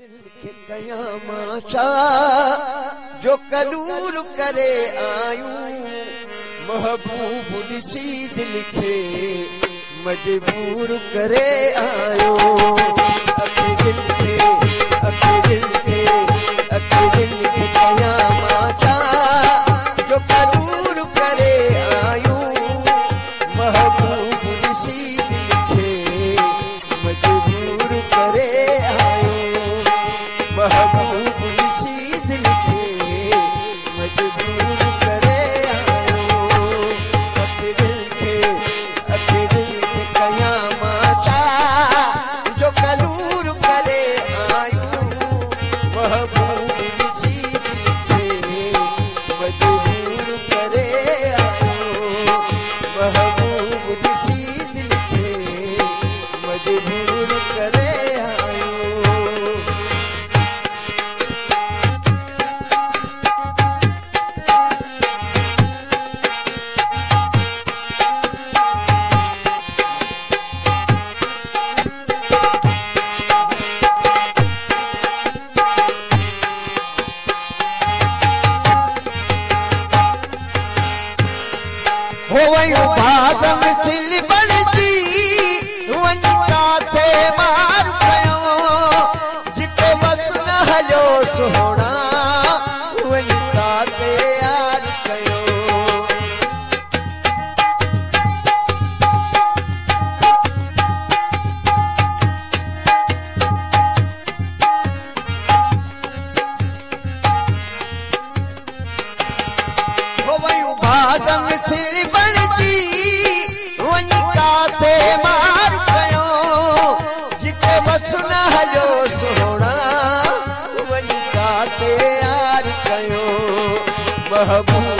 गया माचा जो कलूर करे आयू, महबूब निशीद लिखे, मजबूर करे आयो। अपने दिल पे Hare So. Adiós. महबूब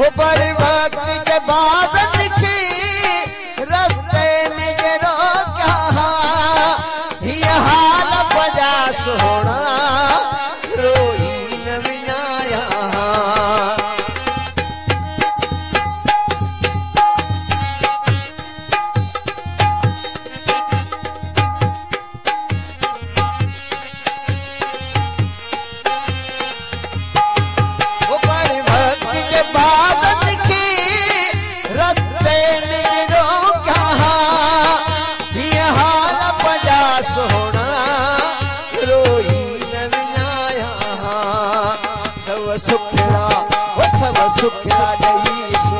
हो पर सुखिया सुखिया नहीं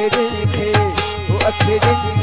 अखिरन थे वो अच्छे खे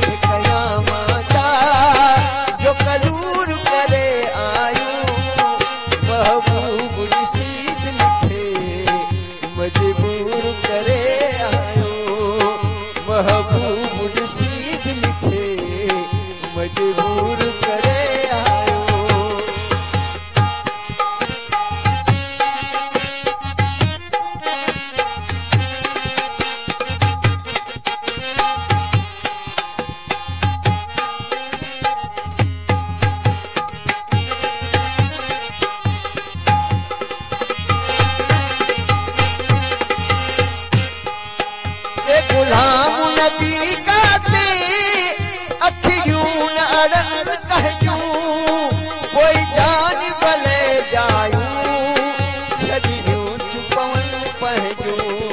पहजूं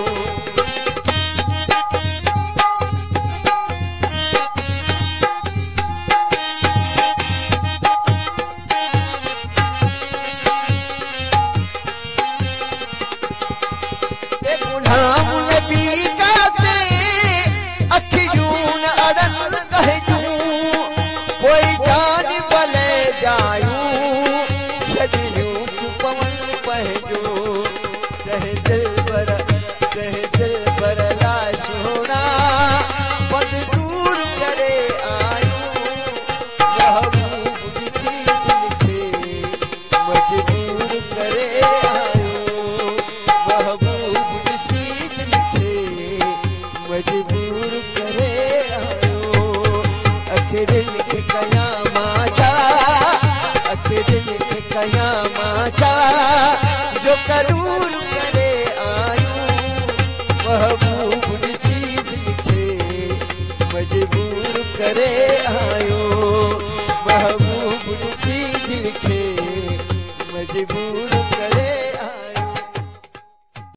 verir mi?